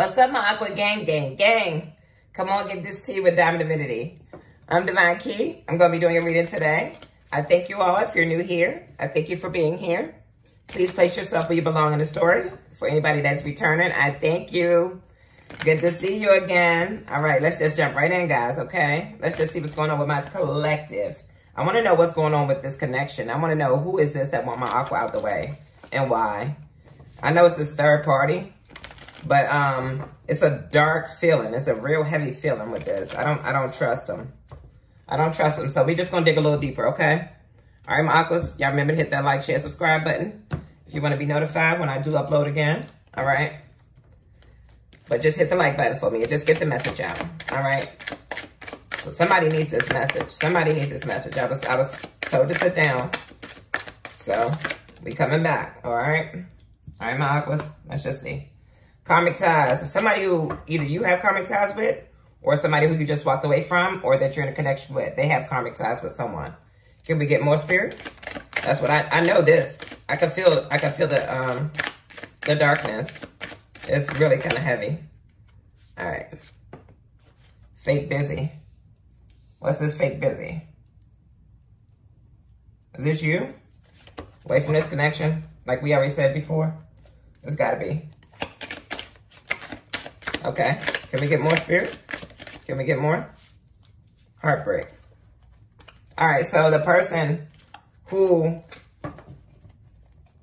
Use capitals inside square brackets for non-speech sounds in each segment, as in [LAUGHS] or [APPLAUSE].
What's up, my Aqua gang, gang, gang? Come on, get this tea with Diamond Divinity. I'm Divine Kei. I'm going to be doing a reading today. I thank you all if you're new here. I thank you for being here. Please place yourself where you belong in the story. For anybody that's returning, I thank you. Good to see you again. All right, let's just jump right in, guys, okay? Let's just see what's going on with my collective. I want to know what's going on with this connection. I want to know who is this that want my aqua out the way and why. I know it's this third party, but um, it's a dark feeling. It's a real heavy feeling with this. I don't I don't trust them. I don't trust them. So we just going to dig a little deeper, okay? All right, my aquas, y'all remember to hit that like, share, subscribe button if you want to be notified when I do upload again, all right? But just hit the like button for me and just get the message out, all right? So somebody needs this message. Somebody needs this message. I was I was told to sit down. So we coming back. All right. All right, my aquas. Let's just see. Karmic ties. Somebody who either you have karmic ties with or somebody who you just walked away from or that you're in a connection with. They have karmic ties with someone. Can we get more spirit? That's what I, I know this. I can feel I can feel the um the darkness. It's really kind of heavy. All right. Fake busy. What's this fake busy? Is this you? Away from this connection? Like we already said before? It's gotta be. Okay. Can we get more spirit? Can we get more? Heartbreak. All right, so the person who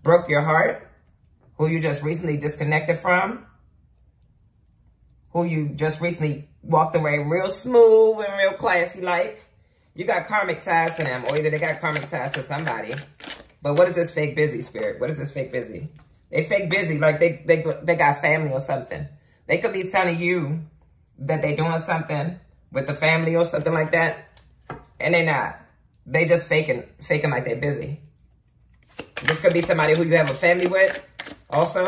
broke your heart, who you just recently disconnected from, who you just recently walked away real smooth and real classy like. You got karmic ties to them, or either they got karmic ties to somebody. But what is this fake busy spirit? What is this fake busy? They fake busy like they, they, they got family or something. They could be telling you that they're doing something with the family or something like that. And they're not. They just faking, faking like they're busy. This could be somebody who you have a family with also.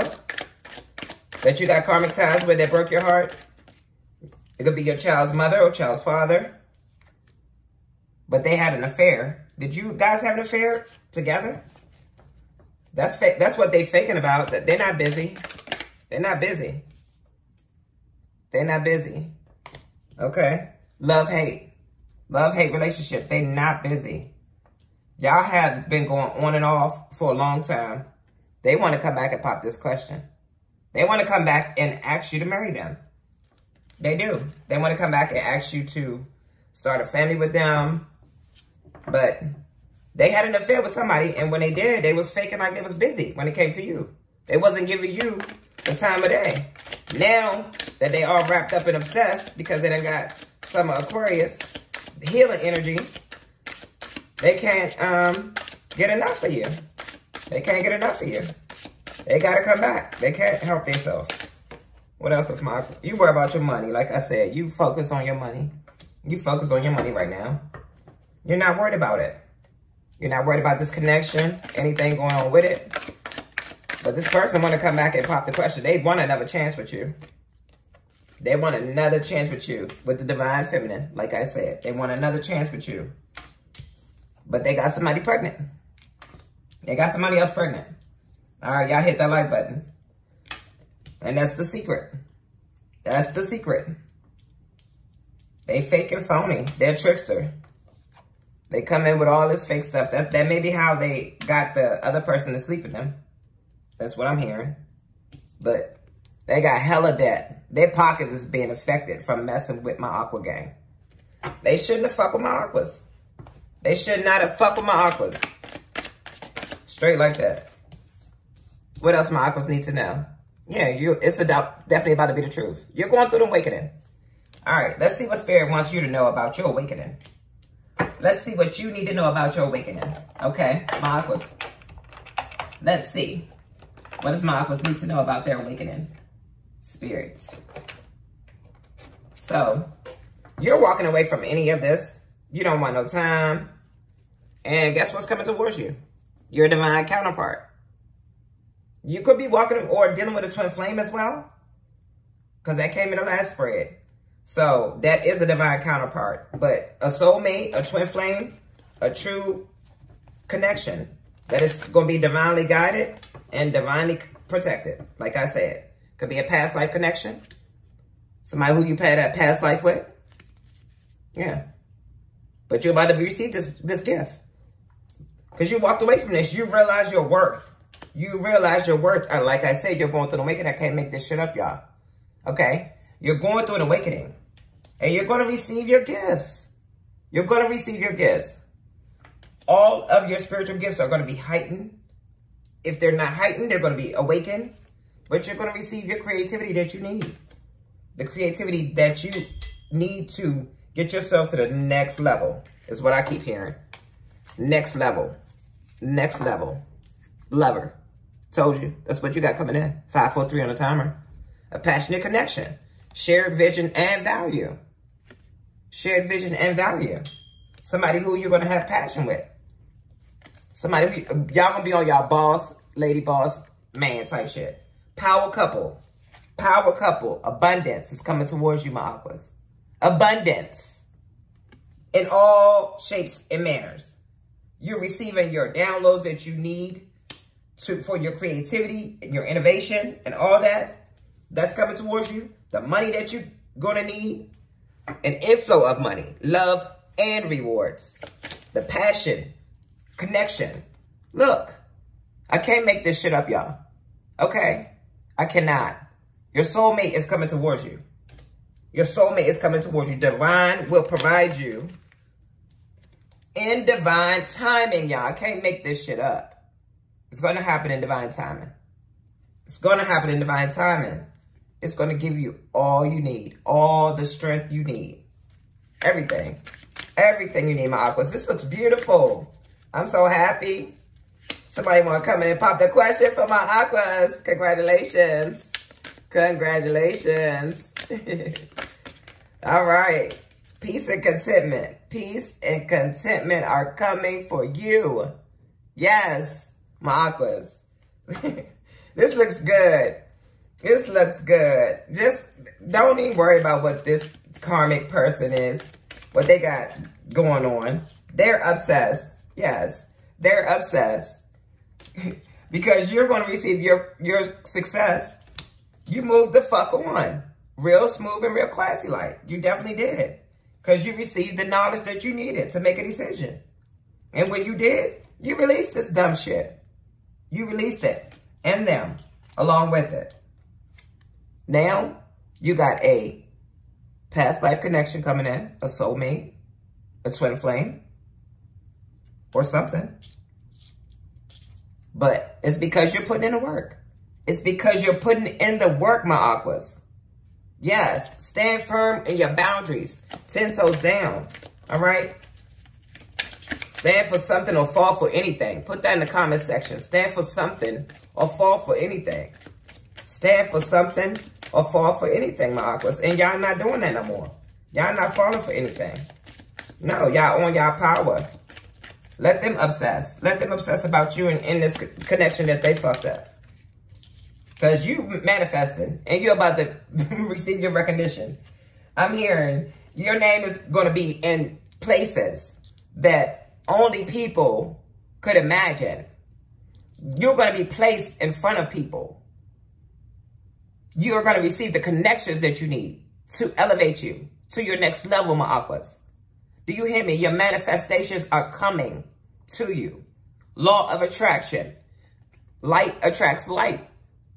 That you got karmic ties with that broke your heart. It could be your child's mother or child's father. But they had an affair. Did you guys have an affair together? That's. That's what they faking about. That they're not busy. They're not busy. They're not busy. Okay. Love, hate. Love, hate relationship. They're not busy. Y'all have been going on and off for a long time. They want to come back and pop this question. They want to come back and ask you to marry them. They do. They want to come back and ask you to start a family with them. But they had an affair with somebody, and when they did, they was faking like they was busy when it came to you. They wasn't giving you the time of day. Now that they all wrapped up and obsessed because they done got some Aquarius healing energy, they can't um, get enough of you. They can't get enough of you. They got to come back. They can't help themselves. What else is my... You worry about your money. Like I said, you focus on your money. You focus on your money right now. You're not worried about it. You're not worried about this connection, anything going on with it. But this person want to come back and pop the question. They want another chance with you. They want another chance with you, with the Divine Feminine, like I said. They want another chance with you. But they got somebody pregnant. They got somebody else pregnant. All right, y'all hit that like button. And that's the secret. That's the secret. They fake and phony. They're trickster. They come in with all this fake stuff. That, that may be how they got the other person to sleep with them. That's what I'm hearing. But they got hella debt. Their pockets is being affected from messing with my aqua gang. They shouldn't have fucked with my aquas. They should not have fucked with my aquas. Straight like that. What else my aquas need to know? Yeah, you. it's a, definitely about to be the truth. You're going through the awakening. All right, let's see what Spirit wants you to know about your awakening. Let's see what you need to know about your awakening. Okay, my aquas. Let's see. What does my aquas need to know about their awakening? Spirit. So, you're walking away from any of this. You don't want no time. And guess what's coming towards you? Your divine counterpart. You could be walking or dealing with a twin flame as well. Because that came in the last spread. So that is a divine counterpart. But a soulmate, a twin flame, a true connection that is going to be divinely guided and divinely protected. Like I said, could be a past life connection. Somebody who you had a past life with. Yeah. But you're about to receive this, this gift. Because you walked away from this. You realize your worth. You realize your worth. And like I said, you're going through an awakening. I can't make this shit up, y'all. Okay? You're going through an awakening. And you're going to receive your gifts. You're going to receive your gifts. All of your spiritual gifts are going to be heightened. If they're not heightened, they're going to be awakened. But you're going to receive your creativity that you need. The creativity that you need to get yourself to the next level is what I keep hearing. Next level. Next level. Lover. Told you. That's what you got coming in. 543 on the timer. A passionate connection. Shared vision and value. Shared vision and value. Somebody who you're going to have passion with. Somebody y'all going to be on y'all boss, lady boss, man type shit. Power couple. Power couple. Abundance is coming towards you, my aquas. Abundance. In all shapes and manners. You're receiving your downloads that you need to for your creativity and your innovation and all that. That's coming towards you. The money that you're going to need. An inflow of money. Love and rewards. The passion. Connection. Look. I can't make this shit up, y'all. Okay? I cannot. Your soulmate is coming towards you. Your soulmate is coming towards you. Divine will provide you in divine timing, y'all. I can't make this shit up. It's going to happen in divine timing. It's going to happen in divine timing. It's going to give you all you need. All the strength you need. Everything. Everything you need, my aquas. This looks beautiful. I'm so happy. Somebody want to come in and pop the question for my aquas. Congratulations. Congratulations. [LAUGHS] All right. Peace and contentment. Peace and contentment are coming for you. Yes, my aquas. [LAUGHS] this looks good. This looks good. Just don't even worry about what this karmic person is, what they got going on. They're obsessed. Yes, they're obsessed. [LAUGHS] because you're going to receive your, your success you moved the fuck on. Real smooth and real classy like. You definitely did. Because you received the knowledge that you needed to make a decision. And when you did, you released this dumb shit. You released it. And them. Along with it. Now, you got a past life connection coming in. A soulmate. A twin flame. Or something. But it's because you're putting in the work. It's because you're putting in the work, my aquas. Yes, stand firm in your boundaries. Ten toes down, all right? Stand for something or fall for anything. Put that in the comment section. Stand for something or fall for anything. Stand for something or fall for anything, my aquas. And y'all not doing that no more. Y'all not falling for anything. No, y'all on y'all power. Let them obsess. Let them obsess about you and in this connection that they fucked up. Because you manifesting and you're about to [LAUGHS] receive your recognition. I'm hearing your name is going to be in places that only people could imagine. You're going to be placed in front of people. You're going to receive the connections that you need to elevate you to your next level, my aquas. Do you hear me? Your manifestations are coming to you. Law of attraction. Light attracts light.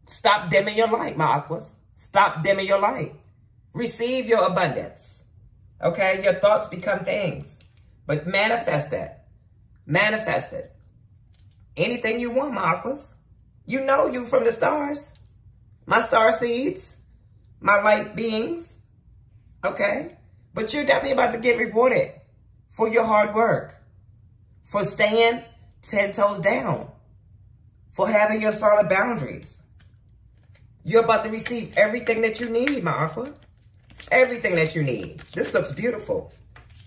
Stop dimming your light, my aquas. Stop dimming your light. Receive your abundance. Okay? Your thoughts become things. But manifest it. Manifest it. Anything you want, my aquas. You know you from the stars. My star seeds. My light beings. Okay? But you're definitely about to get rewarded for your hard work. For staying 10 toes down. For having your solid boundaries you're about to receive everything that you need, my aqua. Everything that you need. This looks beautiful.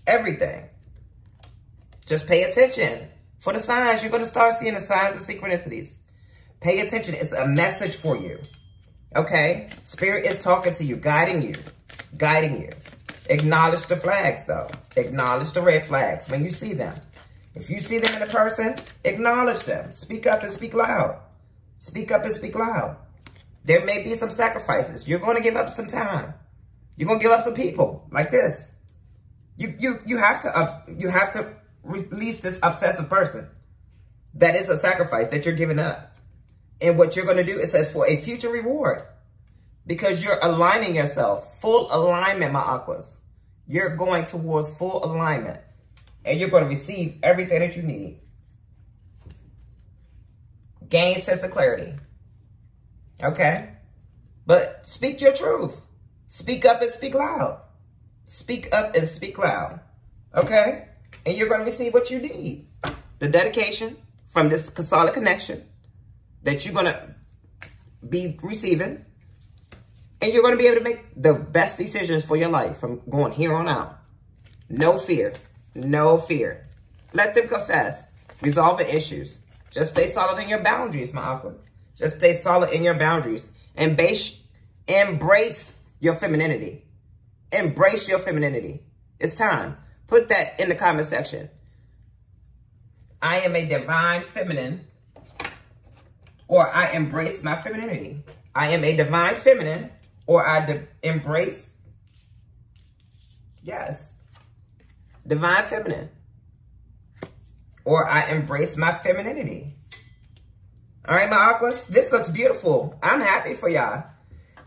Everything. Just pay attention. For the signs, you're going to start seeing the signs and synchronicities. Pay attention. It's a message for you. Okay? Spirit is talking to you, guiding you. Guiding you. Acknowledge the flags, though. Acknowledge the red flags when you see them. If you see them in a person, acknowledge them. Speak up and speak loud. Speak up and speak loud. There may be some sacrifices. You're going to give up some time. You're going to give up some people like this. You, you, you have to, up, you have to release this obsessive person. That is a sacrifice that you're giving up. And what you're going to do, it says for a future reward. Because you're aligning yourself. Full alignment, my aquas. You're going towards full alignment. And you're going to receive everything that you need. Gain sense of clarity. Okay? But speak your truth. Speak up and speak loud. Speak up and speak loud. Okay? And you're going to receive what you need. The dedication from this solid connection that you're going to be receiving. And you're going to be able to make the best decisions for your life from going here on out. No fear. No fear. Let them confess. Resolving issues. Just stay solid in your boundaries, my aqua. Just stay solid in your boundaries. And base, embrace your femininity. Embrace your femininity. It's time. Put that in the comment section. I am a divine feminine or I embrace my femininity. I am a divine feminine or I embrace, yes, divine feminine or I embrace my femininity. All right, my aquas, this looks beautiful. I'm happy for y'all.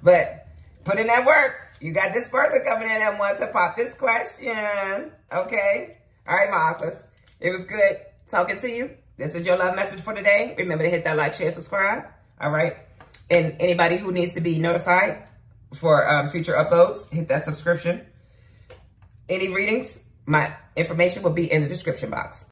But put in that work. You got this person coming in that wants to pop this question. Okay? All right, my aquas. It was good talking to you. This is your love message for today. Remember to hit that like, share, subscribe. All right? And anybody who needs to be notified for um, future uploads, hit that subscription. Any readings, my information will be in the description box.